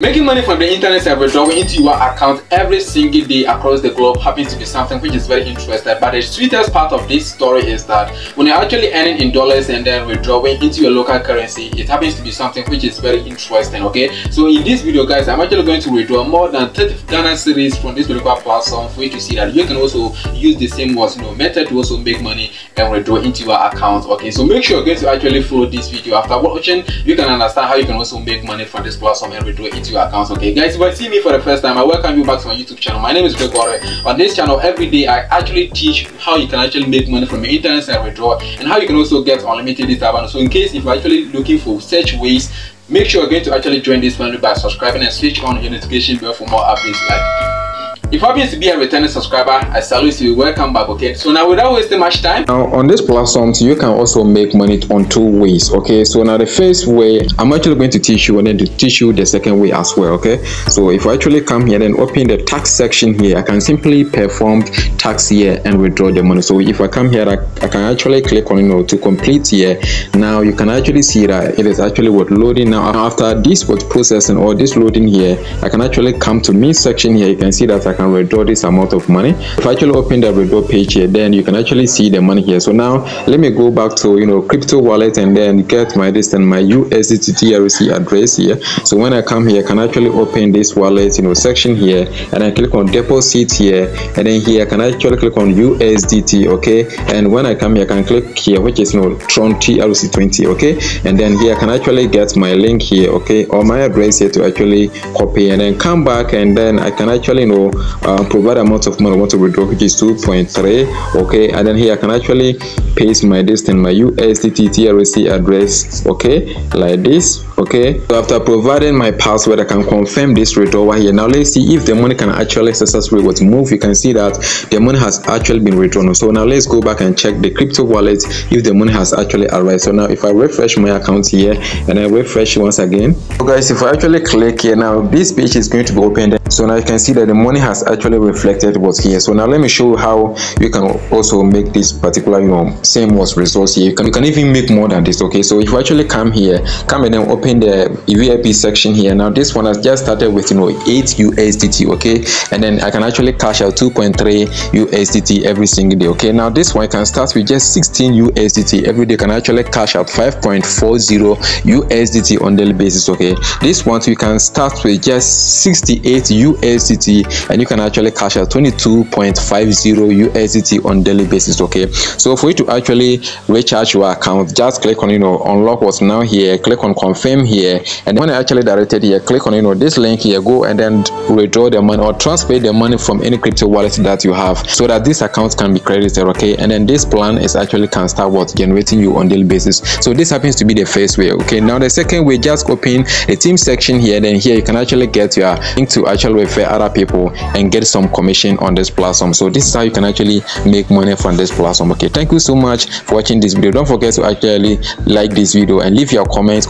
Making money from the internet and withdrawing into your account every single day across the globe happens to be something which is very interesting. But the sweetest part of this story is that when you're actually earning in dollars and then withdrawing into your local currency, it happens to be something which is very interesting. Okay, so in this video, guys, I'm actually going to withdraw more than 30 Ghana cedis from this particular platform for you to see that you can also use the same was you know, method to also make money and withdraw into your account. Okay, so make sure you're going to actually follow this video. After watching, you can understand how you can also make money from this platform and withdraw into your accounts okay? Guys if you see me for the first time i welcome you back to my youtube channel. My name is Gregory on this channel every day i actually teach how you can actually make money from your internet and withdraw and how you can also get unlimited data bundle so in case if you're actually looking for such ways make sure you're going to actually join this family by subscribing and switch on your notification bell for more updates like if you happen to be a returning subscriber, I salute you. Welcome back, okay? So now without wasting much time. Now on this platform, you can also make money on two ways, okay? So now the first way, I'm actually going to teach you and then to teach you the second way as well, okay? So if I actually come here and open the tax section here, I can simply perform tax here and withdraw the money. So if I come here, I, I can actually click on, you know, to complete here. Now you can actually see that it is actually what loading now. After this was processing or this loading here, I can actually come to me section here. You can see that I can withdraw this amount of money. If i actually open the withdraw page here then you can actually see the money here. So now let me go back to you know crypto wallet and then get my this and my usdt trc address here. So when i come here i can actually open this wallet you know section here and i click on deposit here and then here i can actually click on usdt okay? And when i come here i can click here which is you know tron trc20 okay? And then here i can actually get my link here okay? Or my address here to actually copy and then come back and then i can actually you know uh, provide amount of money I want to withdraw which is 2.3 okay? And then here I can actually paste my distance my USDT TRC address okay? Like this okay? So after providing my password I can confirm this withdrawal here. Now let's see if the money can actually successfully what move. You can see that the money has actually been withdrawn. So now let's go back and check the crypto wallet if the money has actually arrived. So now if I refresh my account here and I refresh once again. So guys if I actually click here now this page is going to be opened. So now you can see that the money has actually reflected what's here. So now let me show you how you can also make this particular you know same was results here. You can, you can even make more than this okay? So if you actually come here come and then open the vip section here. Now this one has just started with you know 8 usdt okay? And then i can actually cash out 2.3 usdt every single day okay? Now this one can start with just 16 usdt every day can actually cash out 5.40 usdt on daily basis okay? This one you can start with just 68 usdt and you can actually cash out 22.50 USDT on daily basis okay? So for you to actually recharge your account just click on you know unlock what's now here. Click on confirm here. And when I actually directed here click on you know this link here go and then withdraw the money or transfer the money from any crypto wallet that you have so that this account can be credited okay? And then this plan is actually can start what? Generating you on daily basis. So this happens to be the first way okay? Now the second way just open the team section here. Then here you can actually get your link to actually refer other people and get some commission on this platform. So this is how you can actually make money from this platform okay? Thank you so much for watching this video. Don't forget to actually like this video and leave your comments